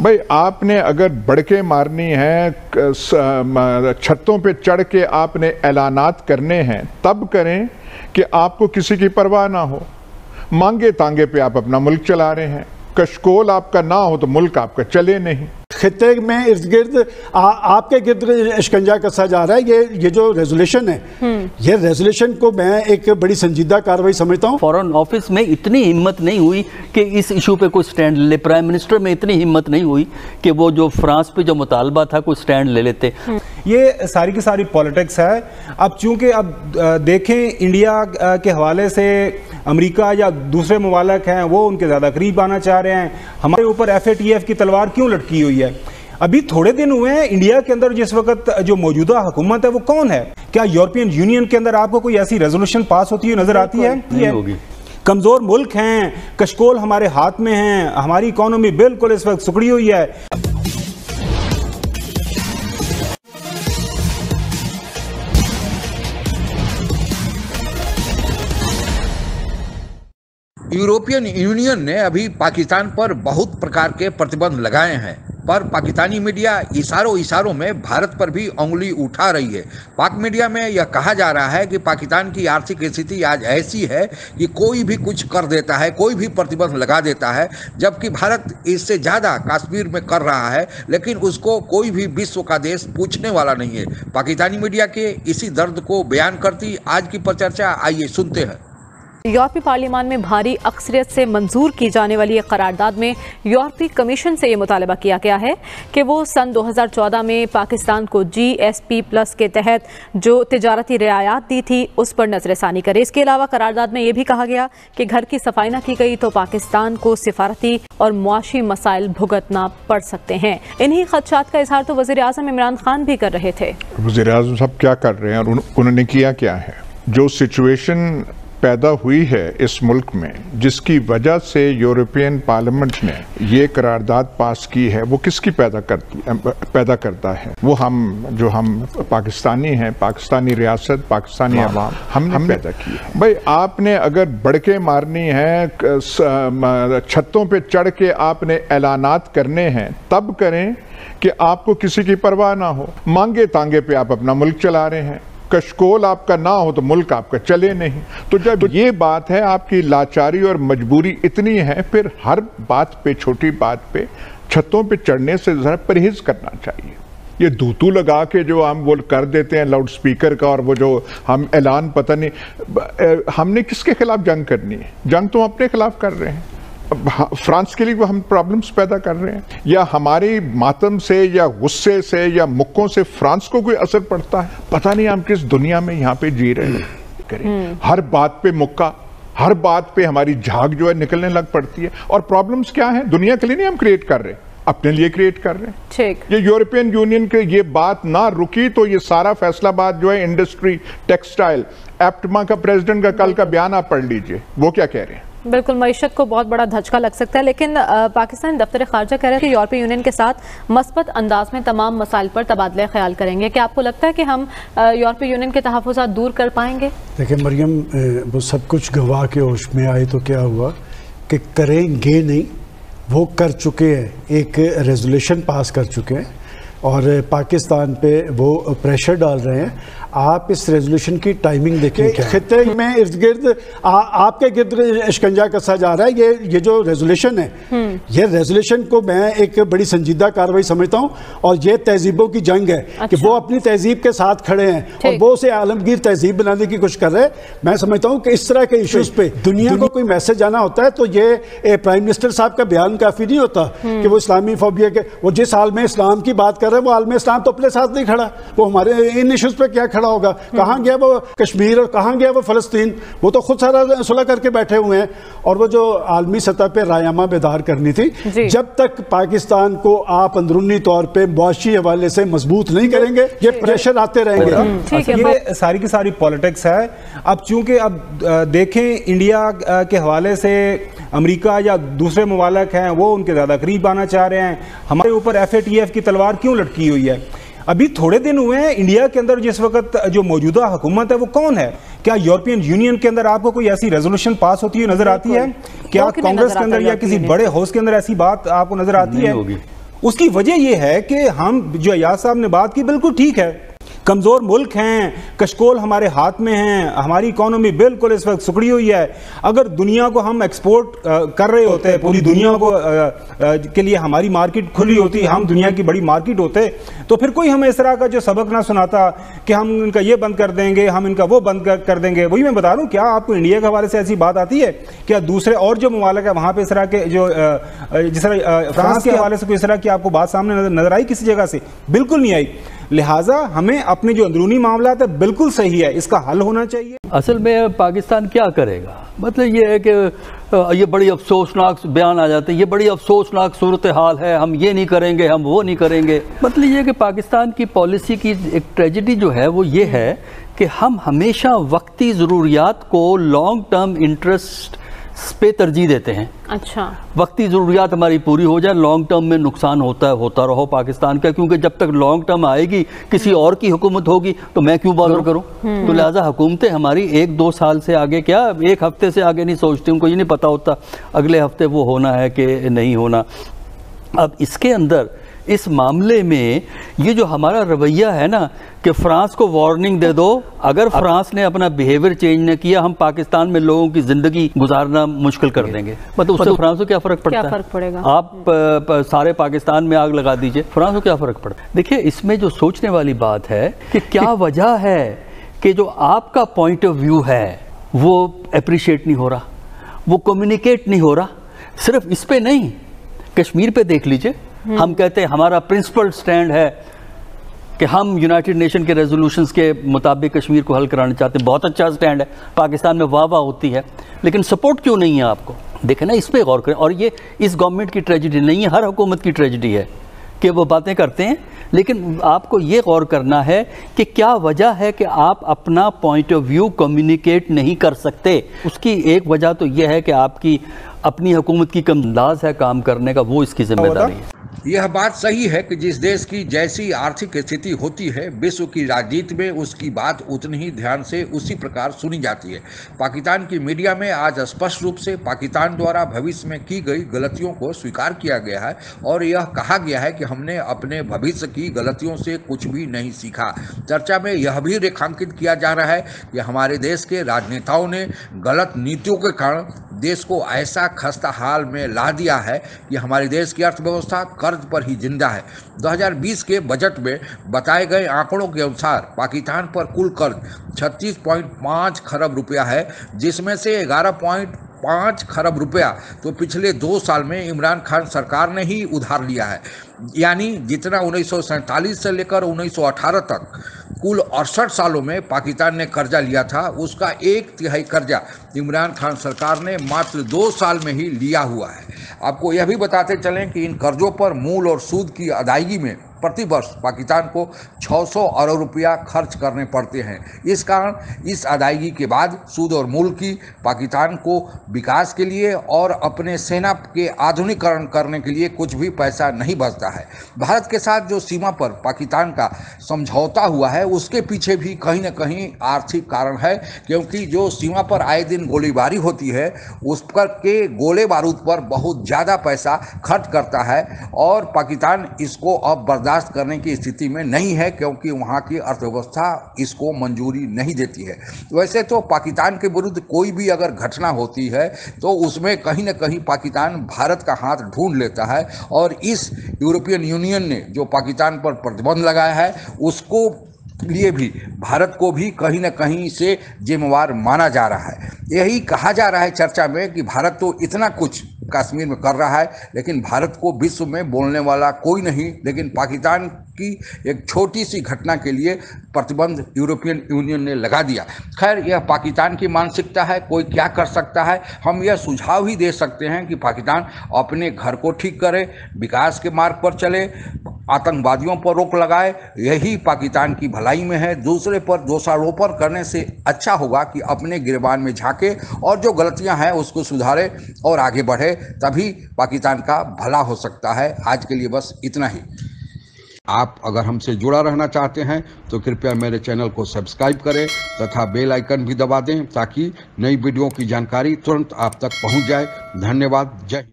भाई, आपने अगर बड़के मारनी है छतों पे चढ़ के आपने ऐलानात करने हैं, तब करें कि आपको किसी की परवाह ना हो। मांगे तांगे पे आप अपना मुल्क चला रहे हैं। कशकोल आपका ना हो तो मुल्क आपका चले नहीं। खत्े में इर्द गिर्द आपके गिर्द शिकंजा कसा जा रहा है ये ये जो रेजोल्यूशन है ये रेजोल्यूशन को मैं एक बड़ी संजीदा कार्रवाई समझता हूँ। फॉरेन ऑफ़िस में इतनी हिम्मत नहीं हुई कि इस इशू पे कोई स्टैंड ले प्राइम मिनिस्टर में इतनी हिम्मत नहीं हुई कि वो जो फ्रांस पे जो मुतालबा था कोई स्टैंड ले लेते। ये सारी की सारी पॉलिटिक्स है। अब चूँकि अब देखें इंडिया के हवाले से अमेरिका या दूसरे ममालक हैं वो उनके ज़्यादा करीब आना चाह रहे हैं। हमारे ऊपर एफएटीएफ की तलवार क्यों लटकी हुई है? अभी थोड़े दिन हुए हैं इंडिया के अंदर जिस वक्त जो मौजूदा हुकूमत है वो कौन है? क्या यूरोपियन यूनियन के अंदर आपको कोई ऐसी रेजोल्यूशन पास होती हुई नज़र आती है? नहीं होगी। कमज़ोर मुल्क हैं कशकोल हमारे हाथ में हैं हमारी इकोनॉमी बिल्कुल इस वक्त सुकड़ी हुई है। यूरोपियन यूनियन ने अभी पाकिस्तान पर बहुत प्रकार के प्रतिबंध लगाए हैं, पर पाकिस्तानी मीडिया इशारों इशारों में भारत पर भी उंगली उठा रही है। पाक मीडिया में यह कहा जा रहा है कि पाकिस्तान की आर्थिक स्थिति आज ऐसी है कि कोई भी कुछ कर देता है, कोई भी प्रतिबंध लगा देता है, जबकि भारत इससे ज़्यादा कश्मीर में कर रहा है, लेकिन उसको कोई भी विश्व का देश पूछने वाला नहीं है। पाकिस्तानी मीडिया के इसी दर्द को बयान करती आज की परिचर्चा, आइए सुनते हैं। यूरोपीय पार्लियामान में भारी अक्सरियत से मंजूर की जाने वाली एक करारदाद में यूरोपीय कमीशन से ये मुतालबा किया गया है कि वो सन 2014 में पाकिस्तान को जीएसपी प्लस के तहत जो तजारती रियायात दी थी, उस पर नजरसानी करे। इसके अलावा करारदाद में ये भी कहा गया कि घर की सफ़ाई न की गई तो पाकिस्तान को सिफारती और मुआशी मसाइल भुगतना पड़ सकते हैं। इन्हीं खदशात का इजहार तो वजी अजम इमरान खान भी कर रहे थे। वज़ीर अजम साहब क्या कर रहे हैं और उन्होंने किया क्या है? जो सिचुएशन पैदा हुई है इस मुल्क में जिसकी वजह से यूरोपियन पार्लियामेंट ने ये करारदाद पास की है वो किसकी पैदा करती पैदा करता है? वो हम जो हम पाकिस्तानी हैं पाकिस्तानी रियासत पाकिस्तानी अवाम हमने, हमने पैदा की है। भाई आपने अगर बड़के मारनी है छतों पे चढ़ के आपने ऐलानात करने हैं तब करें कि आपको किसी की परवाह ना हो। मांगे तांगे पे आप अपना मुल्क चला रहे हैं। कशकोल आपका ना हो तो मुल्क आपका चले नहीं। तो जब तो ये बात है आपकी लाचारी और मजबूरी इतनी है फिर हर बात पे छोटी बात पे छतों पे चढ़ने से जरा परहेज करना चाहिए। ये धूतू लगा के जो हम वो कर देते हैं लाउड स्पीकर का और वो जो हम ऐलान पता नहीं हमने किसके खिलाफ जंग करनी है? जंग तो हम अपने खिलाफ कर रहे हैं हाँ, फ्रांस के लिए हम प्रॉब्लम्स पैदा कर रहे हैं। या हमारी मातम से या गुस्से से या मुक्कों से फ्रांस को कोई असर पड़ता है? पता नहीं हम किस दुनिया में यहाँ पे जी रहे हैं। करें। हर बात पे मुक्का हर बात पे हमारी झाग जो है निकलने लग पड़ती है। और प्रॉब्लम्स क्या है? दुनिया के लिए नहीं हम क्रिएट कर रहे अपने लिए क्रिएट कर रहे हैं। ठीक। ये यूरोपियन यूनियन के ये बात ना रुकी तो ये सारा फैसलाबाद जो है इंडस्ट्री टेक्सटाइल एप्टमा का प्रेसिडेंट का कल का बयान आप पढ़ लीजिए। वो क्या कह रहे हैं? बिल्कुल, मीशत को बहुत बड़ा धचका लग सकता है, लेकिन पाकिस्तान दफ्तर खारजा कह रहे हैं कि यूरोपीय यूनियन के साथ मस्बत अंदाज में तमाम मसाइल पर तबादला ख्याल करेंगे। क्या आपको लगता है कि हम यूरोपीय यूनियन के तहफ़ात दूर कर पाएँगे? देखिए, मरियम वो सब कुछ गवाह के होश में आए तो क्या हुआ कि करेंगे नहीं, वो कर चुके हैं, एक रेजोल्यूशन पास कर चुके हैं। और पाकिस्तान पे वो प्रेशर डाल रहे हैं आप इस रेजोल्यूशन की टाइमिंग देखें क्या खत्े में इर्द गिर्द आपके गिर्द शिकंजा कसा जा रहा है ये ये जो रेजोल्यूशन है ये रेजोल्यूशन को मैं एक बड़ी संजीदा कार्रवाई समझता हूँ और ये तहजीबों की जंग है अच्छा। कि। वो अपनी तहजीब के साथ खड़े हैं और। वो उसे आलमगीर तहजीब बनाने की कोशिश कर रहे हैं मैं समझता हूँ कि इस तरह के इशूज़ पे दुनिया को कोई मैसेज आना होता है तो ये प्राइम मिनिस्टर साहब का बयान काफ़ी नहीं होता कि वो इस्लामी फोबिया के वो जिस हाल में इस्लाम की बात कर रहे हैं वो आलम इस्लाम तो अपने साथ नहीं खड़ा। वो हमारे इन इश्यूज़ पे क्या खड़ा होगा? कहाँ गया वो कश्मीर और कहाँ गया वो फलस्तीन? वो तो खुद सारा सुलह करके बैठे हुए हैं। और वो जो आलमी सतह पे रायमा बेदार करनी थी जब तक पाकिस्तान को आप अंदरूनी तौर पे मुआशी हवाले से मज़बूत नहीं करेंगे ये प्रेशर आते रहेंगे। ये सारी की सारी पॉलिटिक्स है। अब चूँकि अब देखें इंडिया के हवाले से अमेरिका या दूसरे ममालक हैं वो उनके ज़्यादा करीब आना चाह रहे हैं। हमारे ऊपर एफ़ की तलवार क्यों लटकी हुई है। अभी थोड़े दिन हुए हैं इंडिया के अंदर जिस वक्त जो मौजूदा हुकूमत है वो कौन है? क्या यूरोपियन यूनियन के अंदर आपको कोई ऐसी रेजोल्यूशन पास होती हुई नज़र आती है? क्या कांग्रेस के अंदर या किसी बड़े हाउस के अंदर ऐसी बात आपको नज़र आती है? उसकी वजह यह है कि हम जो अयाज साहब ने बात की बिल्कुल ठीक है। कमज़ोर मुल्क हैं कशकोल हमारे हाथ में हैं हमारी इकोनॉमी बिल्कुल इस वक्त सुखड़ी हुई है। अगर दुनिया को हम एक्सपोर्ट कर रहे होते हैं पूरी दुनिया को के लिए हमारी मार्केट खुली होती हम दुनिया की बड़ी मार्केट होते तो फिर कोई हमें इस तरह का जो सबक ना सुनाता कि हम इनका ये बंद कर देंगे हम इनका वो बंद कर, कर देंगे वही मैं बता रहा हूँ क्या आपको इंडिया के हवाले से ऐसी बात आती है? क्या दूसरे और जो ममालक है वहाँ पर इस तरह के जो जिस तरह फ्रांस के हवाले से कोई इस तरह की आपको बात सामने नज़र आई किसी जगह से? बिल्कुल नहीं आई। लिहाजा हमें अपने जो अंदरूनी मामला है, बिल्कुल सही है, इसका हल होना चाहिए। असल में पाकिस्तान क्या करेगा? मतलब ये है कि ये बड़ी अफसोसनाक बयान आ जाते हैं, ये बड़ी अफसोसनाक सूरत हाल है, हम ये नहीं करेंगे, हम वो नहीं करेंगे। मतलब ये कि पाकिस्तान की पॉलिसी की एक ट्रेजिडी जो है, वो ये है कि हम हमेशा वक्ती ज़रूरियात को लॉन्ग टर्म इंटरेस्ट पे तरजीह देते हैं। अच्छा। वक्ती ज़रूरियात हमारी पूरी हो जाए लॉन्ग टर्म में नुकसान होता है होता रहो पाकिस्तान का क्योंकि जब तक लॉन्ग टर्म आएगी किसी और की हुकूमत होगी तो मैं क्यों बॉदर करूँ? हम्म। तो लिहाजा हुकूमतें हमारी एक दो साल से आगे क्या एक हफ़्ते से आगे नहीं सोचती उनको ये नहीं पता होता अगले हफ़्ते वो होना है कि नहीं होना। अब इसके अंदर इस मामले में ये जो हमारा रवैया है ना कि फ्रांस को वार्निंग दे दो अगर फ्रांस ने अपना बिहेवियर चेंज न किया हम पाकिस्तान में लोगों की ज़िंदगी गुजारना मुश्किल कर देंगे। मतलब उससे फ्रांस को क्या फ़र्क पड़ता क्या फ़र्क पड़ेगा? आप प, सारे पाकिस्तान में आग लगा दीजिए फ्रांस को क्या फ़र्क पड़ता है? देखिए इसमें जो सोचने वाली बात है कि क्या वजह है कि जो आपका पॉइंट ऑफ़ व्यू है वो अप्रिशिएट नहीं हो रहा वो कम्युनिकेट नहीं हो रहा। सिर्फ़ इस पे नहीं कश्मीर पे देख लीजिए। हम कहते हैं हमारा प्रिंसिपल स्टैंड है कि हम यूनाइटेड नेशन के रेजोल्यूशन के मुताबिक कश्मीर को हल कराना चाहते हैं। बहुत अच्छा स्टैंड है। पाकिस्तान में वाह वाह होती है। लेकिन सपोर्ट क्यों नहीं है आपको? देखें ना इस पर गौर करें। और ये इस गवर्नमेंट की ट्रेजिडी नहीं है हर हुकूमत की ट्रेजिडी है कि वो बातें करते हैं। लेकिन आपको ये गौर करना है कि क्या वजह है कि आप अपना पॉइंट ऑफ़ व्यू कम्युनिकेट नहीं कर सकते? उसकी एक वजह तो यह है कि आपकी अपनी हुकूमत की कम अंदाज है काम करने का वो इसकी ज़िम्मेदारी है। यह बात सही है कि जिस देश की जैसी आर्थिक स्थिति होती है, विश्व की राजनीति में उसकी बात उतनी ही ध्यान से उसी प्रकार सुनी जाती है। पाकिस्तान की मीडिया में आज स्पष्ट रूप से पाकिस्तान द्वारा भविष्य में की गई गलतियों को स्वीकार किया गया है और यह कहा गया है कि हमने अपने भविष्य की गलतियों से कुछ भी नहीं सीखा। चर्चा में यह भी रेखांकित किया जा रहा है कि हमारे देश के राजनेताओं ने गलत नीतियों के कारण देश को ऐसा खस्ता हाल में ला दिया है कि हमारे देश की अर्थव्यवस्था कर्ज पर ही ज़िंदा है। 2020 के बजट में बताए गए आंकड़ों के अनुसार पाकिस्तान पर कुल कर्ज 36.5 खरब रुपया है, जिसमें से 11.5 खरब रुपया तो पिछले दो साल में इमरान खान सरकार ने ही उधार लिया है। यानी जितना उन्नीस सौ सैंतालीस से लेकर 1918 तक कुल अड़सठ सालों में पाकिस्तान ने कर्जा लिया था। उसका एक तिहाई कर्जा इमरान खान सरकार ने मात्र दो साल में ही लिया हुआ है। आपको यह भी बताते चलें कि इन कर्जों पर मूल और सूद की अदायगी में प्रति वर्ष पाकिस्तान को 600 अरब रुपया खर्च करने पड़ते हैं। इस कारण इस अदायगी के बाद सूद और मूल की पाकिस्तान को विकास के लिए और अपने सेना के आधुनिकरण करने के लिए कुछ भी पैसा नहीं बचता है। भारत के साथ जो सीमा पर पाकिस्तान का समझौता हुआ है, उसके पीछे भी कहीं ना कहीं आर्थिक कारण है, क्योंकि जो सीमा पर आए दिन गोलीबारी होती है, उस पर के गोले बारूद पर बहुत ज़्यादा पैसा खर्च करता है और पाकिस्तान इसको अब बर्दाश्त बर्दाश्त करने की स्थिति में नहीं है, क्योंकि वहाँ की अर्थव्यवस्था इसको मंजूरी नहीं देती है। वैसे तो पाकिस्तान के विरुद्ध कोई भी अगर घटना होती है तो उसमें कहीं ना कहीं पाकिस्तान भारत का हाथ ढूंढ लेता है, और इस यूरोपियन यूनियन ने जो पाकिस्तान पर प्रतिबंध लगाया है, उसको लिए भी, भारत को भी कहीं ना कहीं से जिम्मेवार माना जा रहा है। यही कहा जा रहा है चर्चा में कि भारत तो इतना कुछ कश्मीर में कर रहा है, लेकिन भारत को विश्व में बोलने वाला कोई नहीं, लेकिन पाकिस्तान की एक छोटी सी घटना के लिए प्रतिबंध यूरोपियन यूनियन ने लगा दिया। खैर, यह पाकिस्तान की मानसिकता है, कोई क्या कर सकता है? हम यह सुझाव ही दे सकते हैं कि पाकिस्तान अपने घर को ठीक करे, विकास के मार्ग पर चले, आतंकवादियों पर रोक लगाए, यही पाकिस्तान की भलाई में है। दूसरे पर दोषारोपण करने से अच्छा होगा कि अपने गिरबान में झांके और जो गलतियाँ हैं उसको सुधारे और आगे बढ़े, तभी पाकिस्तान का भला हो सकता है। आज के लिए बस इतना ही। आप अगर हमसे जुड़ा रहना चाहते हैं तो कृपया मेरे चैनल को सब्सक्राइब करें तथा बेल आइकन भी दबा दें ताकि नई वीडियो की जानकारी तुरंत आप तक पहुँच जाए। धन्यवाद। जय